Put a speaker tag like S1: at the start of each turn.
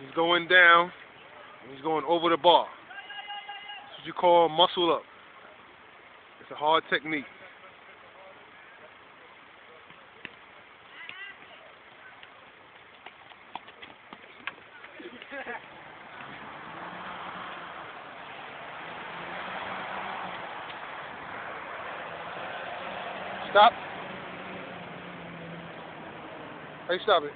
S1: He's going down. He's going over the bar. That's what you call muscle up. It's a hard technique. Stop. How you stop it?